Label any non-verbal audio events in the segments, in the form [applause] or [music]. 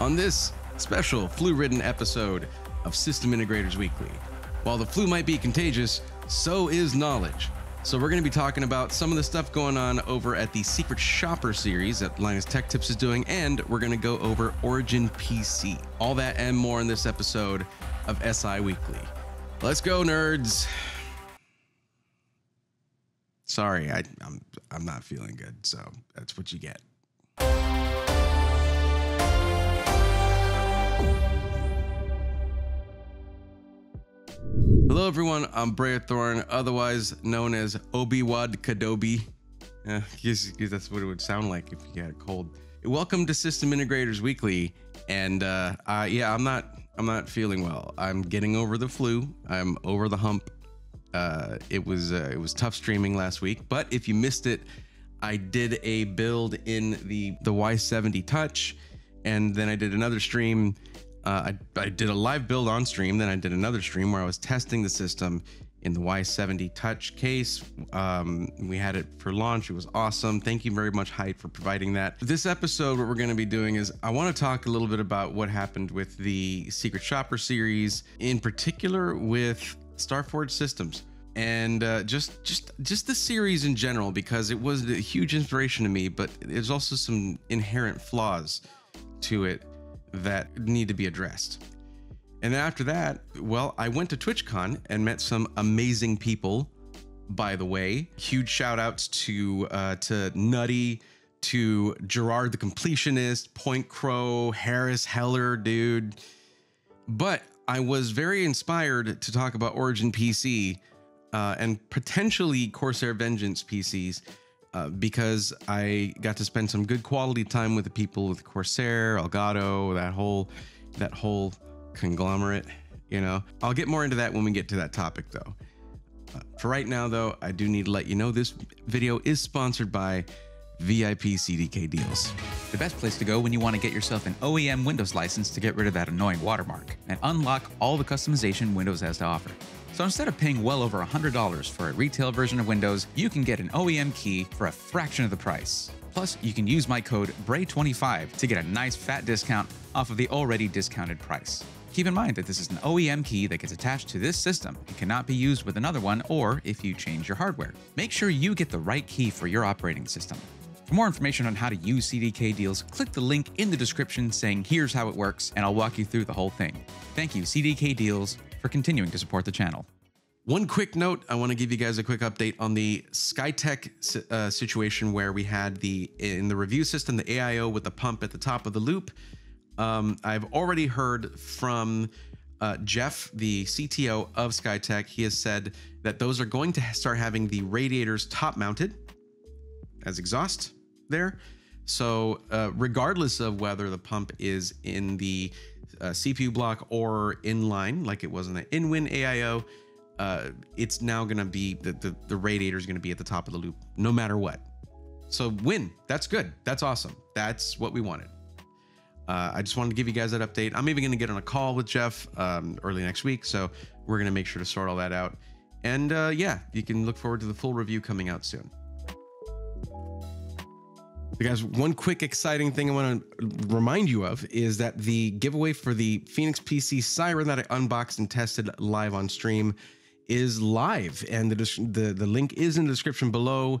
on this special flu ridden episode of System Integrators Weekly. While the flu might be contagious, so is knowledge. So, we're going to be talking about some of the stuff going on over at the Secret Shopper series that Linus Tech Tips is doing, and we're going to go over Origin PC. All that and more in this episode of SI Weekly. Let's go, nerds. Sorry, I, I'm I'm not feeling good, so that's what you get. Hello, everyone. I'm Braethorn, otherwise known as Obi Wad Kadobi. Yeah, because that's what it would sound like if you had a cold. Welcome to System Integrators Weekly, and uh, uh, yeah, I'm not I'm not feeling well. I'm getting over the flu. I'm over the hump. Uh, it was uh, it was tough streaming last week, but if you missed it, I did a build in the the Y70 Touch, and then I did another stream uh, I, I did a live build on stream. Then I did another stream where I was testing the system in the Y70 Touch case. Um, we had it for launch. It was awesome. Thank you very much, Hyte, for providing that. This episode, what we're going to be doing is I want to talk a little bit about what happened with the Secret Shopper series, in particular with Starforge Systems. And uh, just, just, just the series in general, because it was a huge inspiration to me. But there's also some inherent flaws to it that need to be addressed. And then after that, well, I went to TwitchCon and met some amazing people. By the way, huge shout outs to uh, to Nutty, to Jirard the Completionist, PointCrow, Harris Heller, dude. But I was very inspired to talk about Origin PC uh, and potentially Corsair Vengeance PCs uh, because I got to spend some good quality time with the people with Corsair, Elgato, that whole that whole conglomerate. You know, I'll get more into that when we get to that topic, though. Uh, for right now, though, I do need to let you know this video is sponsored by VIP CDK Deals. The best place to go when you want to get yourself an OEM Windows license to get rid of that annoying watermark and unlock all the customization Windows has to offer. So instead of paying well over $100 for a retail version of Windows, you can get an OEM key for a fraction of the price. Plus, you can use my code BRAE25 to get a nice fat discount off of the already discounted price. Keep in mind that this is an OEM key that gets attached to this system and cannot be used with another one or if you change your hardware. Make sure you get the right key for your operating system. For more information on how to use CDK deals, click the link in the description saying here's how it works, and I'll walk you through the whole thing. Thank you, CDK Deals, for continuing to support the channel. One quick note I want to give you guys a quick update on the Skytech uh, situation where we had the in the review system the AIO with the pump at the top of the loop. Um, I've already heard from uh, Jeff, the CTO of Skytech. He has said that those are going to start having the radiators top mounted as exhaust there. So, uh, regardless of whether the pump is in the uh, CPU block or inline, like it was in the InWin AIO, uh, it's now going to be the, the, the radiator is going to be at the top of the loop no matter what. So, win. That's good. That's awesome. That's what we wanted. Uh, I just wanted to give you guys that update. I'm even going to get on a call with Jeff um, early next week. So, we're going to make sure to sort all that out. And uh, yeah, you can look forward to the full review coming out soon. So guys, one quick exciting thing I want to remind you of is that the giveaway for the Phoenix PC Siren that I unboxed and tested live on stream is live, and the the, the link is in the description below.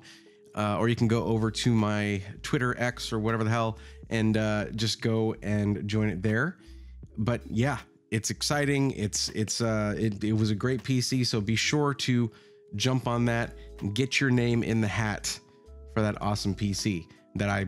Uh, or you can go over to my Twitter X or whatever the hell and uh, just go and join it there. But yeah, it's exciting. It's it's uh, it, it was a great PC, so be sure to jump on that and get your name in the hat for that awesome PC that I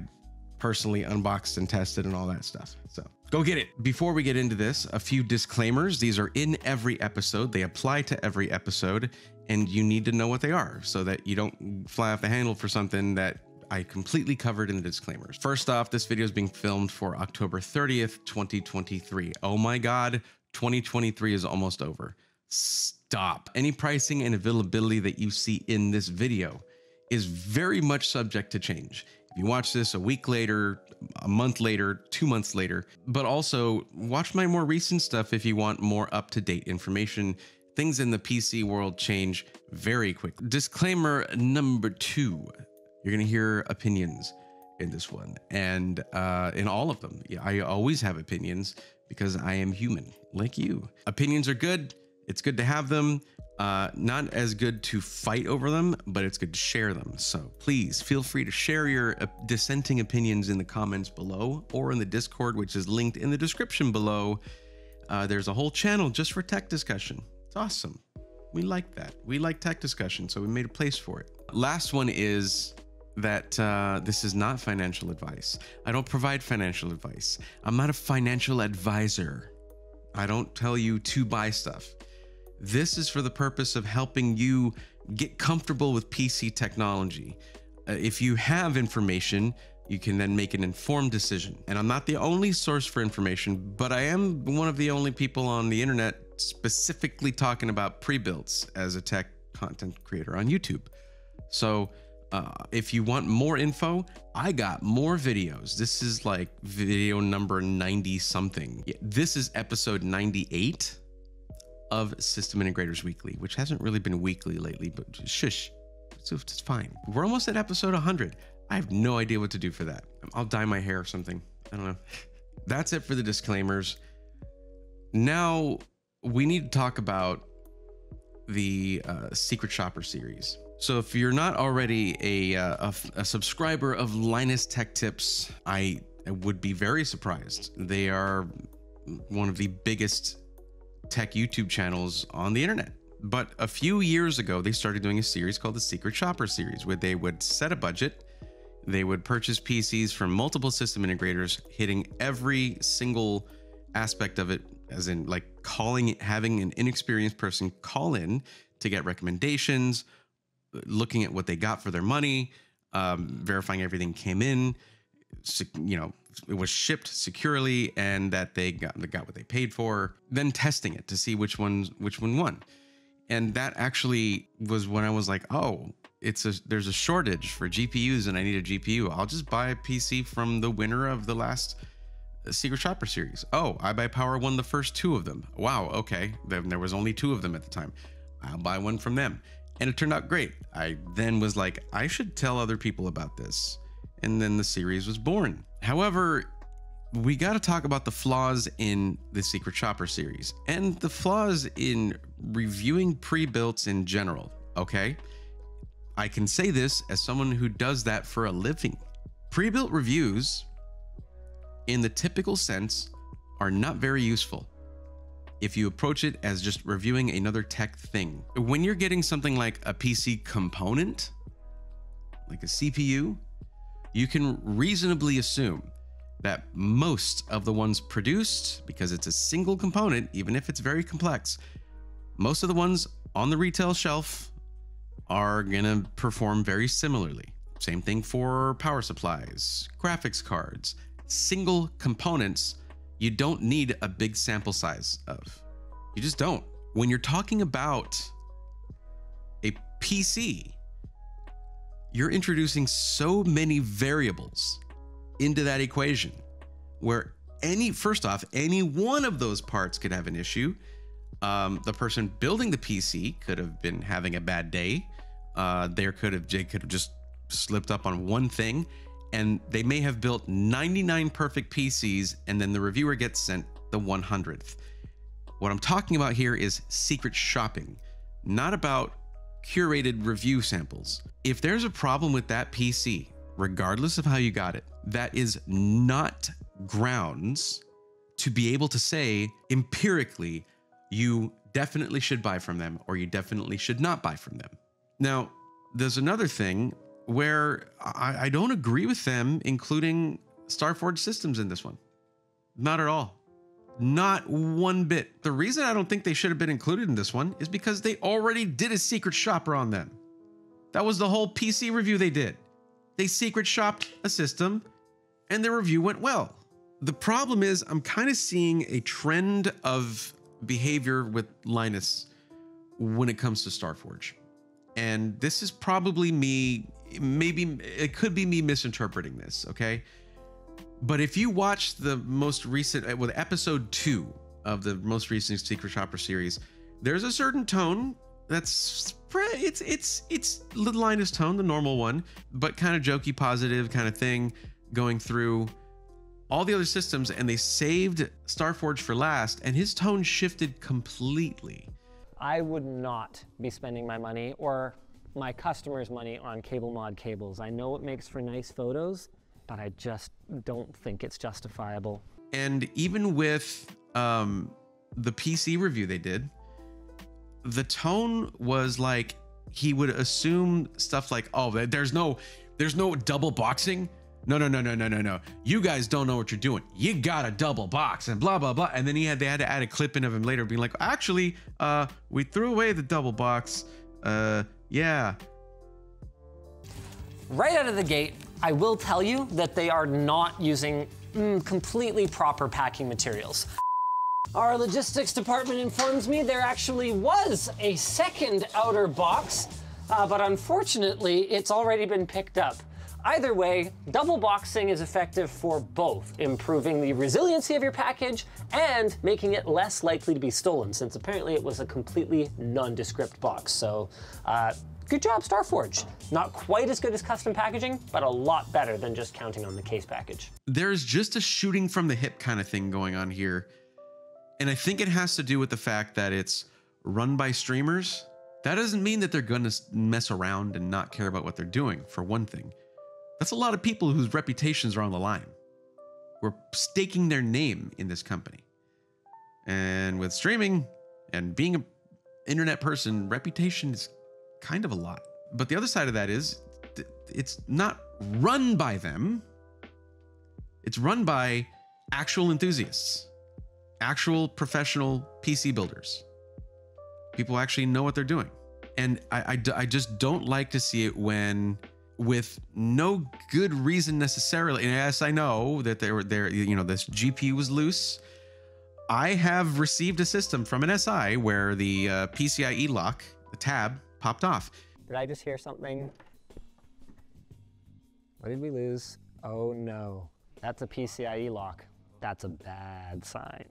personally unboxed and tested and all that stuff. So go get it. Before we get into this, a few disclaimers. These are in every episode, they apply to every episode, and you need to know what they are so that you don't fly off the handle for something that I completely covered in the disclaimers. First off, this video is being filmed for October 30th, 2023. Oh my God, 2023 is almost over. Stop. Any pricing and availability that you see in this video is very much subject to change. If you watch this a week later, a month later, two months later, but also watch my more recent stuff if you want more up to date information. Things in the PC world change very quickly. Disclaimer number two you're going to hear opinions. in this one, and uh, in all of them. I always have opinions because I am human, like you. Opinions are good. It's good to have them. Uh, not as good to fight over them, but it's good to share them. So please feel free to share your uh, dissenting opinions in the comments below or in the Discord, which is linked in the description below. Uh, there's a whole channel just for tech discussion. It's awesome. We like that. We like tech discussion, so we made a place for it. Last one is that uh, this is not financial advice. I don't provide financial advice. I'm not a financial advisor. I don't tell you to buy stuff. This is for the purpose of helping you get comfortable with PC technology. Uh, if you have information, you can then make an informed decision. And I'm not the only source for information, but I am one of the only people on the internet specifically talking about pre builds as a tech content creator on YouTube. So, uh, if you want more info, I got more videos. This is like video number 90 something. This is episode 98 of System Integrators Weekly, which hasn't really been weekly lately, but shush, it's, fine. We're almost at episode 100. I have no idea what to do for that. I'll dye my hair or something. I don't know. That's it for the disclaimers. Now we need to talk about the uh, Secret Shopper series. So if you're not already a, uh, a, a subscriber of Linus Tech Tips, I would be very surprised. They are one of the biggest tech YouTube channels on the internet. But a few years ago, they started doing a series called the Secret Shopper series, where they would set a budget, they would purchase PCs from multiple system integrators, hitting every single aspect of it, as in like calling, having an inexperienced person call in to get recommendations, looking at what they got for their money, um, verifying everything came in, you know, it was shipped securely and that they got, they got what they paid for, then testing it to see which ones which one won. And that actually was when I was like, oh, it's a there's a shortage for GPUs and I need a GPU. I'll just buy a PC from the winner of the last uh, Secret Shopper series. Oh, iBuyPower won the first two of them. Wow, okay. Then there was only two of them at the time. I'll buy one from them. And it turned out great. I then was like, I should tell other people about this and then the series was born. However, we got to talk about the flaws in the Secret Shopper series and the flaws in reviewing pre builts in general, okay? I can say this as someone who does that for a living. Pre built reviews, in the typical sense, are not very useful if you approach it as just reviewing another tech thing. When you're getting something like a PC component, like a CPU, you can reasonably assume that most of the ones produced, because it's a single component, even if it's very complex, most of the ones on the retail shelf are going to perform very similarly. Same thing for power supplies, graphics cards, single components you don't need a big sample size of. You just don't. When you're talking about a PC, you're introducing so many variables into that equation where any first off any one of those parts could have an issue. Um, the person building the pc could have been having a bad day. Uh, there could have they could have just slipped up on one thing and they may have built 99 perfect pcs and then the reviewer gets sent the 100th what i'm talking about here is secret shopping not about curated review samples. If there's a problem with that PC, regardless of how you got it, that is not grounds to be able to say empirically, you definitely should buy from them or you definitely should not buy from them. Now, there's another thing where I, I don't agree with them including Starforge systems in this one. Not at all. Not one bit. The reason I don't think they should have been included in this one is because they already did a secret shopper on them. That was the whole PC review they did. They secret shopped a system and their review went well. The problem is, I'm kind of seeing a trend of behavior with Linus when it comes to Starforge. And this is probably me, maybe it could be me misinterpreting this, okay? But if you watch the most recent, uh, well, episode two of the most recent Secret Shopper series, there's a certain tone that's it's it's it's the Linus tone, the normal one, but kind of jokey, positive kind of thing. going through all the other systems and they saved Starforge for last, and his tone shifted completely. I would not be spending my money or my customers' money on CableMod cables. I know it makes for nice photos, but I just don't think it's justifiable. And even with um, the PC review they did, the tone was like he would assume stuff like, "Oh, there's no, there's no double boxing." No, no, no, no, no, no, no. You guys don't know what you're doing. You got a double box and blah blah blah. And then he had they had to add a clip in of him later being like, actually, uh, we threw away the double box. Uh, yeah. Right out of the gate, I will tell you that they are not using mm, completely proper packing materials. Our logistics department informs me there actually was a second outer box, uh, but unfortunately, it's already been picked up. Either way, double boxing is effective for both improving the resiliency of your package and making it less likely to be stolen, since apparently it was a completely nondescript box. So, uh, good job, Starforge. Not quite as good as custom packaging, but a lot better than just counting on the case package. There's just a shooting from the hip kind of thing going on here. And I think it has to do with the fact that it's run by streamers. That doesn't mean that they're going to mess around and not care about what they're doing, for one thing. That's a lot of people whose reputations are on the line. We're staking their name in this company. And with streaming and being an internet person, reputation is kind of a lot. But the other side of that is it's not run by them. It's run by actual enthusiasts, actual professional PC builders, people actually know what they're doing. And I, I, I just don't like to see it when with no good reason necessarily. And yes, I know that there were there, you know, this GPU was loose. I have received a system from an SI where the uh, PCIe lock, the tab, popped off. Did I just hear something? What did we lose? Oh no, that's a PCIe lock. That's a bad sign.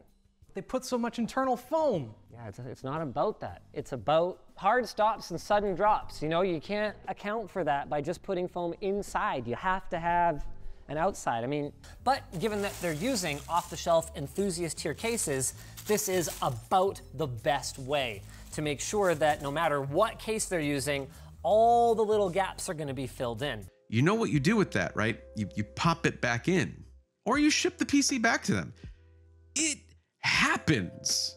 They put so much internal foam. Yeah, it's, it's not about that. It's about hard stops and sudden drops. You know, you can't account for that by just putting foam inside. You have to have an outside. I mean, but given that they're using off-the-shelf enthusiast tier cases, this is about the best way to make sure that no matter what case they're using, all the little gaps are gonna be filled in. You know what you do with that, right? You, you pop it back in, or you ship the PC back to them. It happens.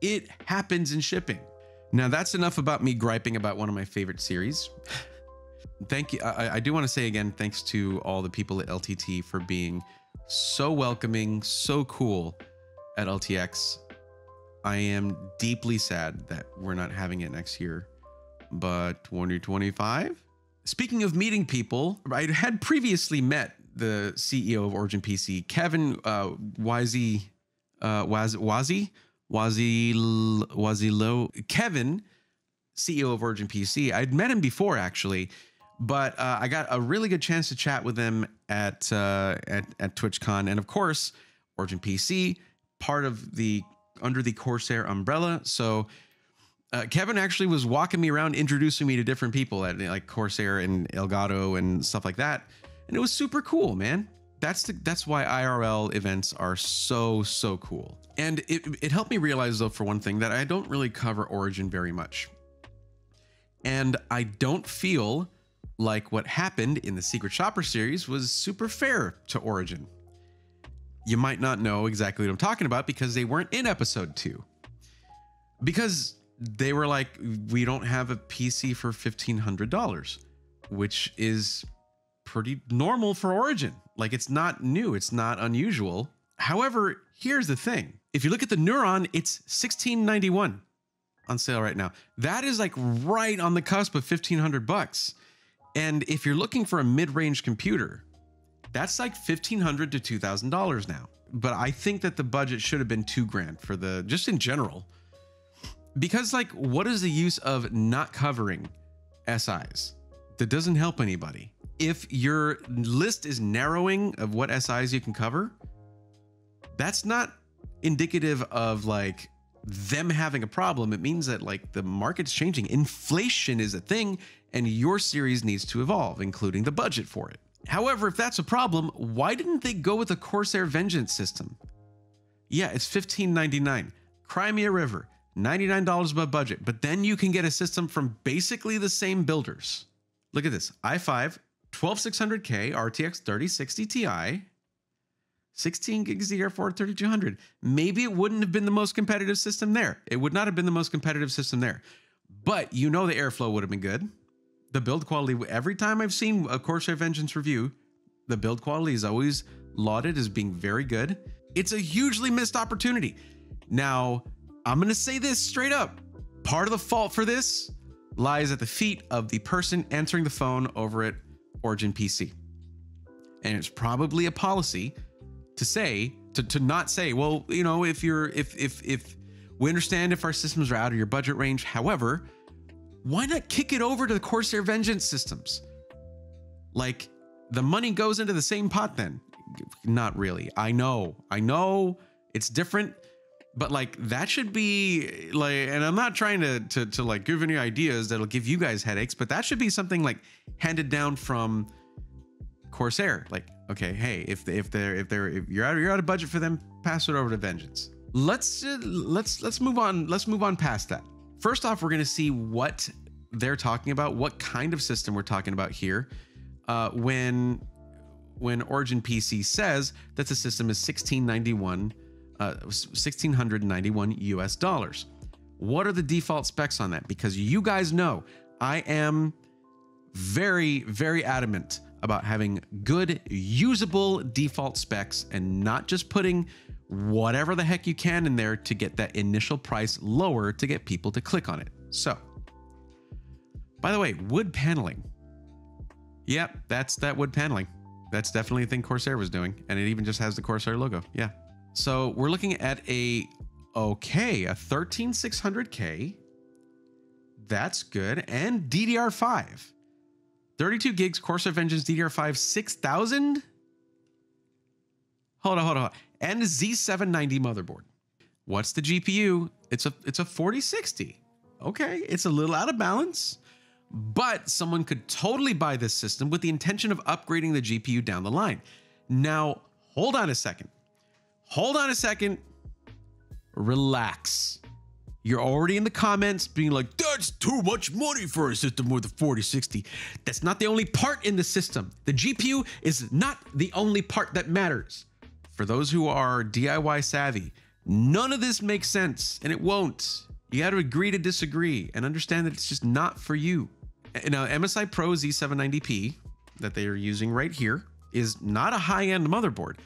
It happens in shipping. Now, that's enough about me griping about one of my favorite series. Thank you. I, I do want to say again, thanks to all the people at LTT for being so welcoming, so cool at LTX. I am deeply sad that we're not having it next year, but 2025. Speaking of meeting people, I had previously met the CEO of Origin PC, Kevin uh, Wisey uh, Waz, Wazi, Wazi, Wazilo, Kevin, CEO of Origin PC. I'd met him before actually, but uh, I got a really good chance to chat with him at uh, at at TwitchCon, and of course, Origin PC, part of the under the Corsair umbrella. So. Uh, Kevin actually was walking me around, introducing me to different people at like Corsair and Elgato and stuff like that, and it was super cool, man that's the, that's why IRL events are so so cool. And it it helped me realize though for one thing that I don't really cover Origin very much. And I don't feel like what happened in the Secret Shopper series was super fair to Origin. You might not know exactly what I'm talking about because they weren't in episode 2. Because they were like we don't have a PC for $1500, which is pretty normal for Origin. Like it's not new, it's not unusual. However, here's the thing. If you look at the Neuron, it's 1,691 on sale right now. That is like right on the cusp of 1500 bucks. And if you're looking for a mid-range computer, that's like 1,500 to $2000 now. But I think that the budget should have been 2 grand for the just in general. Because like what is the use of not covering SIs? That doesn't help anybody if your list is narrowing of what SIs you can cover, that's not indicative of like them having a problem. It means that like the market's changing. Inflation is a thing, and your series needs to evolve, including the budget for it. However, if that's a problem, why didn't they go with a Corsair Vengeance system? Yeah, it's $15.99. Crimea River, $99 above budget, but then you can get a system from basically the same builders. Look at this i5 12600K RTX 3060 Ti, 16 gigs of DDR4 3200. Maybe it wouldn't have been the most competitive system there. It would not have been the most competitive system there. But you know the airflow would have been good. The build quality, every time I've seen a Corsair Vengeance review, the build quality is always lauded as being very good. It's a hugely missed opportunity. Now, I'm going to say this straight up. Part of the fault for this lies at the feet of the person answering the phone over at Origin PC. And it's probably a policy to say to, to not say, well, you know, if you're if if if we understand if our systems are out of your budget range, however, why not kick it over to the Corsair Vengeance systems? Like the money goes into the same pot then. Not really. I know. I know it's different, but like that should be like and I'm not trying to to to like give any ideas that'll give you guys headaches, but that should be something like handed down from Corsair. Like, okay, hey, if if they're if they're if you're out you're out of budget for them, pass it over to Vengeance. Let's uh, let's let's move on. Let's move on past that. First off, we're going to see what they're talking about, what kind of system we're talking about here. Uh, when when Origin PC says that the system is 1691 uh, 1691 US dollars. What are the default specs on that? Because you guys know I am very very adamant about having good usable default specs and not just putting whatever the heck you can in there to get that initial price lower to get people to click on it. So, by the way, wood paneling. Yep, that's that wood paneling. That's definitely a thing Corsair was doing, and it even just has the Corsair logo. Yeah. So we're looking at a okay, a 13600K. That's good, and DDR5. 32 gigs Corsair Vengeance DDR5 6000. Hold on, hold on. And a Z790 motherboard. What's the GPU? It's a it's a 4060. Okay, it's a little out of balance, but someone could totally buy this system with the intention of upgrading the GPU down the line. Now, hold on a second. Hold on a second. Relax. You're already in the comments being like, that's too much money for a system with a 4060. That's not the only part in the system. The GPU is not the only part that matters. For those who are DIY savvy, none of this makes sense and it won't. You got to agree to disagree and understand that it's just not for you. Now, MSI Pro Z790P that they are using right here is not a high end motherboard,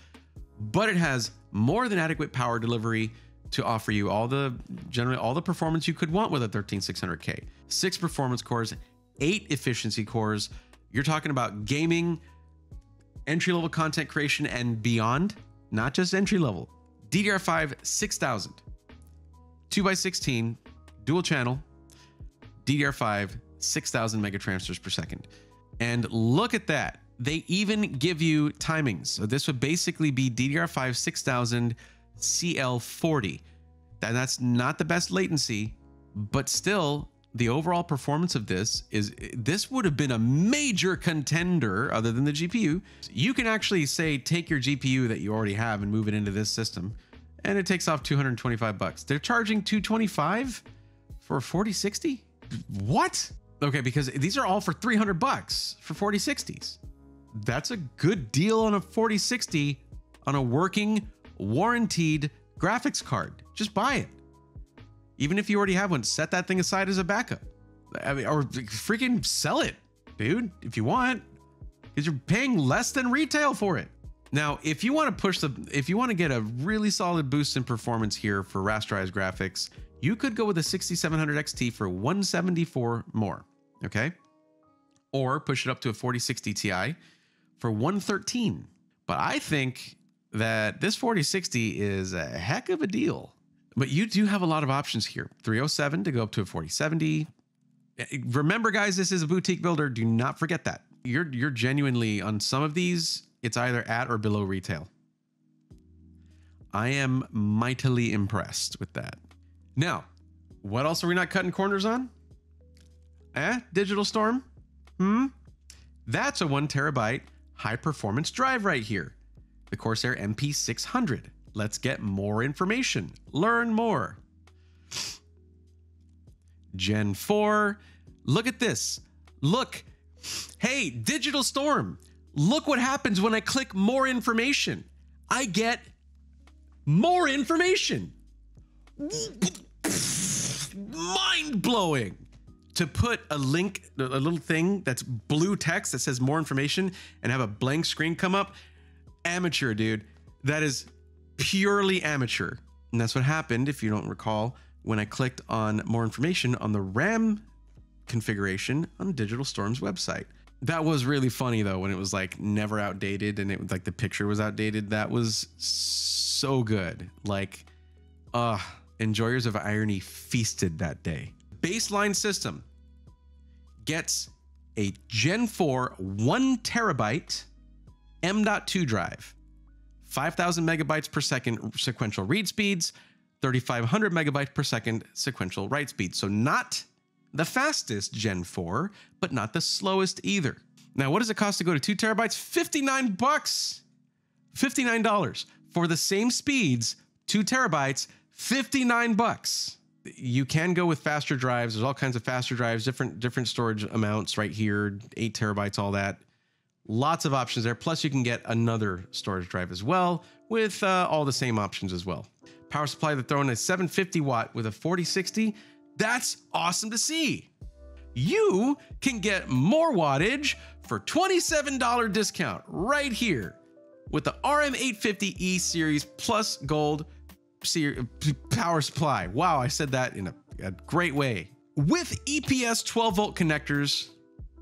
but it has more than adequate power delivery to offer you all the generally all the performance you could want with a 13600K. Six performance cores, eight efficiency cores. You're talking about gaming, entry level content creation, and beyond, not just entry level. DDR5 6000, 2x16, dual channel, DDR5 6000 megatransfers per second. And look at that. They even give you timings. So this would basically be DDR5 6000 CL40. And that's not the best latency, but still the overall performance of this is this would have been a major contender other than the GPU. You can actually say take your GPU that you already have and move it into this system and it takes off 225 bucks. They're charging 225 for a 4060? What? Okay, because these are all for 300 bucks for 4060s. That's a good deal on a 4060 on a working warranted graphics card. Just buy it. Even if you already have one, set that thing aside as a backup. I mean, or freaking sell it, dude, if you want, because you're paying less than retail for it. Now, if you want to push the, if you want to get a really solid boost in performance here for rasterized graphics, you could go with a 6700 XT for 174 more. Okay. Or push it up to a 4060 Ti for 113. But I think that this 4060 is a heck of a deal. But you do have a lot of options here 307 to go up to a 4070. Remember, guys, this is a boutique builder. Do not forget that. You're, you're genuinely on some of these, it's either at or below retail. I am mightily impressed with that. Now, what else are we not cutting corners on? Eh? Digital Storm? Hmm? That's a one terabyte high performance drive right here, the Corsair MP600. Let's get more information, learn more. Gen 4. Look at this. Look. Hey, Digital Storm. Look what happens when I click more information. I get more information. Mind blowing. To put a link, a little thing that's blue text that says more information and have a blank screen come up, amateur, dude. That is purely amateur. And that's what happened, if you don't recall, when I clicked on more information on the RAM configuration on Digital Storm's website. That was really funny though when it was like never outdated and it was like the picture was outdated. That was so good. Like, uh, enjoyers of irony feasted that day. Baseline system gets a Gen 4 1 terabyte M.2 drive, 5,000 megabytes per second sequential read speeds, 3,500 megabytes per second sequential write speed. So not the fastest Gen 4, but not the slowest either. Now, what does it cost to go to two terabytes? 59 bucks. $59 for the same speeds, two terabytes, 59 bucks. You can go with faster drives. There's all kinds of faster drives, different different storage amounts right here, eight terabytes, all that. Lots of options there. Plus, you can get another storage drive as well with uh, all the same options as well. Power supply they're throwing a 750 watt with a 4060. That's awesome to see. You can get more wattage for $27 discount right here with the RM850E series plus gold power supply. Wow, I said that in a, a great way. With EPS 12 volt connectors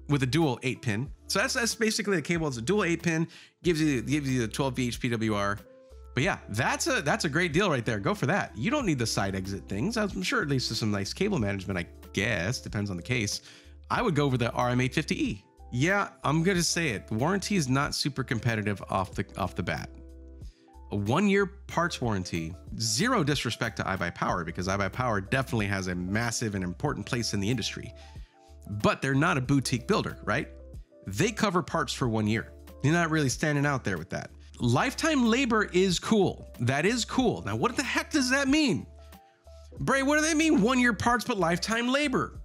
with a dual 8 pin. So that's that's basically the cable. It's a dual 8 pin, gives you gives you the 12 VH PWR. But yeah, that's a that's a great deal right there. Go for that. You don't need the side exit things. I'm sure it leads to some nice cable management, I guess. Depends on the case. I would go over the RM850E. Yeah, I'm gonna say it. The warranty is not super competitive off the off the bat. A one-year parts warranty, zero disrespect to iBuyPower because iBuyPower definitely has a massive and important place in the industry. But they're not a boutique builder, right? They cover parts for one year. You're not really standing out there with that. Lifetime labor is cool. That is cool. Now, what the heck does that mean? Brae, what do they mean one year parts but lifetime labor?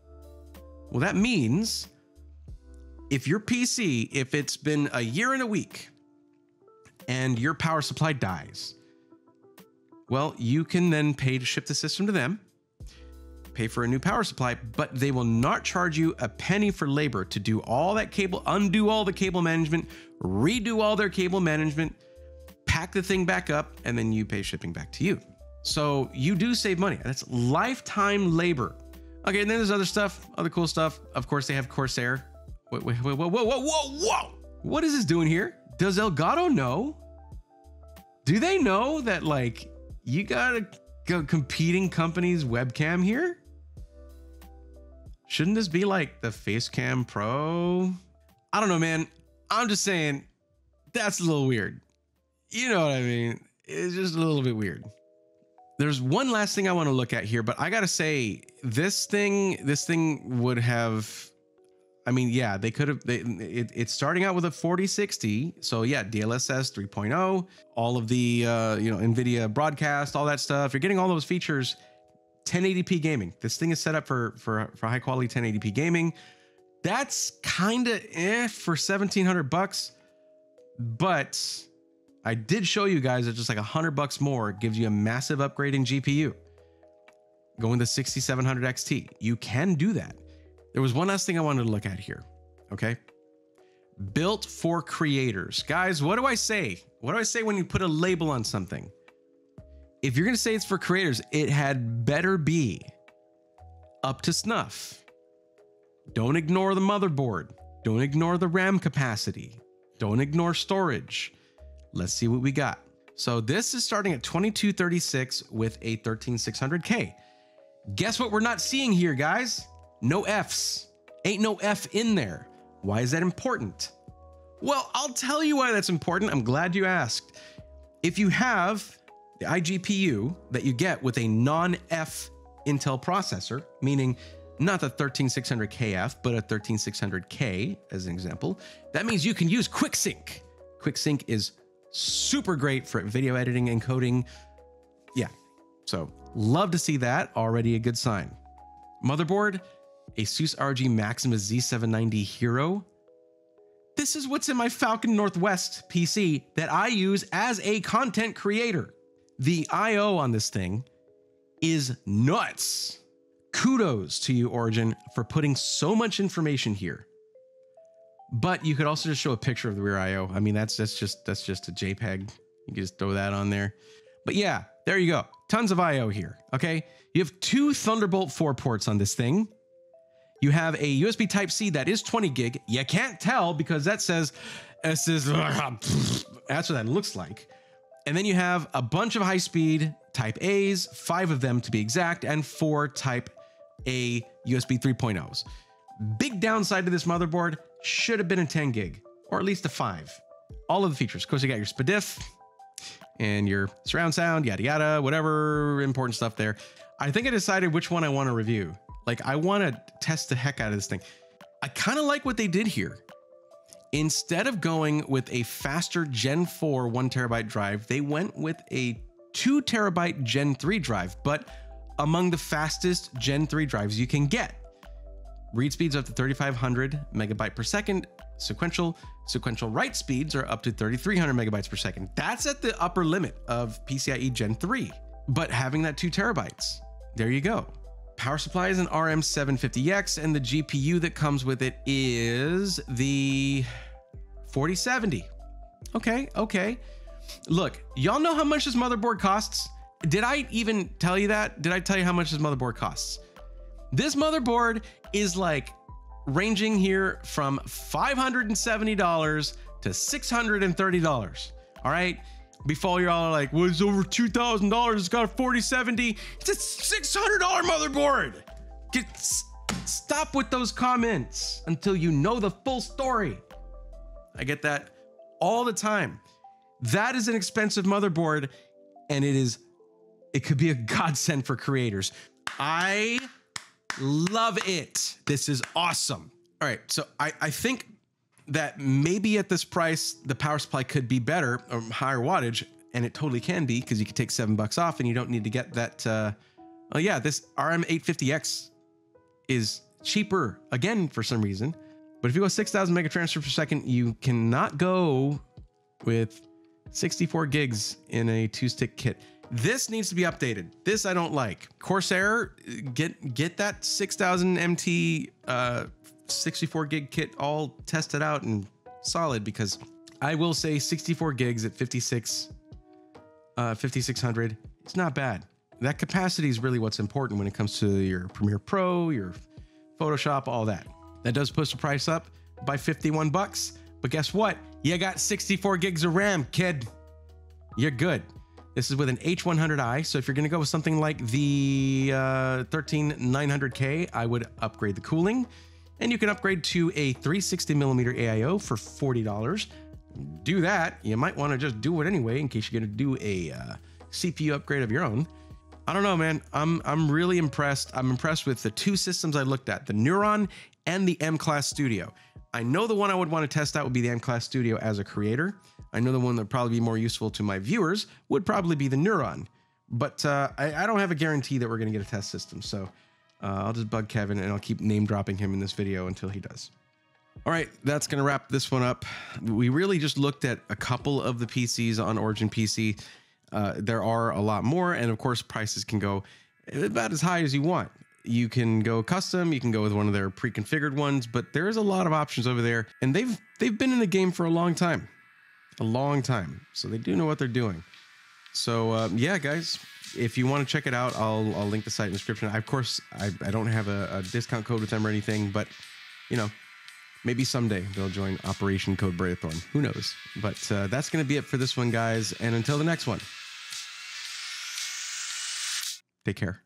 Well, that means if your PC, if it's been a year and a week and your power supply dies, well, you can then pay to ship the system to them, pay for a new power supply, but they will not charge you a penny for labor to do all that cable, undo all the cable management, redo all their cable management, pack the thing back up, and then you pay shipping back to you. So you do save money. That's lifetime labor. Okay, and then there's other stuff, other cool stuff. Of course, they have Corsair. Wait, wait, wait, whoa, whoa, whoa, whoa, whoa! What is this doing here? Does Elgato know? Do they know that like you got a competing company's webcam here? Shouldn't this be like the Facecam Pro? I don't know, man. I'm just saying that's a little weird. You know what I mean? It's just a little bit weird. There's one last thing I want to look at here, but I got to say this thing this thing would have I mean, yeah, they could have. They, it, it's starting out with a 4060, so yeah, DLSS 3.0, all of the uh, you know NVIDIA broadcast, all that stuff. You're getting all those features. 1080p gaming. This thing is set up for for for high quality 1080p gaming. That's kind of eh for 1700 bucks, but I did show you guys that just like a hundred bucks more gives you a massive upgrading GPU. Going to 6700 XT, you can do that. There was one last thing I wanted to look at here. Okay. Built for creators. Guys, what do I say? What do I say when you put a label on something? If you're going to say it's for creators, it had better be up to snuff. Don't ignore the motherboard. Don't ignore the RAM capacity. Don't ignore storage. Let's see what we got. So this is starting at 2236 with a 13600K. Guess what we're not seeing here, guys? No Fs. Ain't no F in there. Why is that important? Well, I'll tell you why that's important. I'm glad you asked. If you have the iGPU that you get with a non F Intel processor, meaning not the 13600KF, but a 13600K as an example, that means you can use QuickSync. QuickSync is super great for video editing and coding. Yeah, so love to see that. Already a good sign. Motherboard, Asus ROG Maximus Z790 Hero. This is what's in my Falcon Northwest PC that I use as a content creator. The I/O on this thing is nuts. Kudos to you, Origin, for putting so much information here. But you could also just show a picture of the rear I/O. I mean, that's that's just that's just a JPEG. You can just throw that on there. But yeah, there you go. Tons of I/O here. Okay, you have two Thunderbolt 4 ports on this thing. You have a USB Type C that is 20 gig. You can't tell because that says it says [laughs] that's what that looks like. And then you have a bunch of high speed Type A's, five of them to be exact, and four Type A USB 3.0s. Big downside to this motherboard should have been a 10 gig or at least a five. All of the features. Of course, you got your SPDIF and your surround sound, yada yada, whatever important stuff there. I think I decided which one I want to review. Like, I want to test the heck out of this thing. I kind of like what they did here. Instead of going with a faster Gen 4 one terabyte drive, they went with a two terabyte Gen 3 drive, but among the fastest Gen 3 drives you can get. Read speeds up to 3500 megabyte per second. Sequential sequential write speeds are up to 3300 megabytes per second. That's at the upper limit of PCIe Gen 3. But having that two terabytes, there you go. Power supply is an RM750X, and the GPU that comes with it is the 4070. Okay, okay. Look, y'all know how much this motherboard costs? Did I even tell you that? Did I tell you how much this motherboard costs? This motherboard is like ranging here from $570 to $630. All right. Before y'all like, well, it's over $2,000. It's got a 4070. It's a $600 motherboard. Get, stop with those comments until you know the full story. I get that all the time. That is an expensive motherboard, and it is, it could be a godsend for creators. I love it. This is awesome. All right, so I, I think that maybe at this price, the power supply could be better or higher wattage, and it totally can be because you could take seven bucks off and you don't need to get that. Uh, oh, yeah, this RM850X is cheaper again for some reason. But if you go 6,000 mega transfer per second, you cannot go with 64 gigs in a two stick kit. This needs to be updated. This I don't like. Corsair, get get that 6000 MT uh, 64 gig kit all tested out and solid because I will say 64 gigs at 56 uh, 5600. It's not bad. That capacity is really what's important when it comes to your Premiere Pro, your Photoshop, all that. That does push the price up by 51 bucks. But guess what? You got 64 gigs of RAM, kid. You're good. This is with an H100i. So if you're going to go with something like the uh, 13900K, I would upgrade the cooling. And you can upgrade to a 360 millimeter AIO for $40. Do that. You might want to just do it anyway in case you're going to do a uh, CPU upgrade of your own. I don't know, man. I'm I'm really impressed. I'm impressed with the two systems I looked at, the Neuron and the M Class Studio. I know the one I would want to test out would be the M Class Studio as a creator. I know the one that would probably be more useful to my viewers would probably be the Neuron. But uh, I, I, don't have a guarantee that we're going to get a test system. So uh, I'll just bug Kevin and I'll keep name dropping him in this video until he does. All right, that's going to wrap this one up. We really just looked at a couple of the PCs on Origin PC. Uh, there are a lot more, and of course, prices can go about as high as you want. You can go custom, you can go with one of their pre-configured ones, but there is a lot of options over there, and they've they've been in the game for a long time, a long time, so they do know what they're doing. So um, yeah, guys, if you want to check it out, I'll I'll link the site in the description. I, of course, I, I don't have a, a discount code with them or anything, but you know, maybe someday they'll join Operation Code Braethorn. Who knows? But uh, that's going to be it for this one, guys. And until the next one. Take care.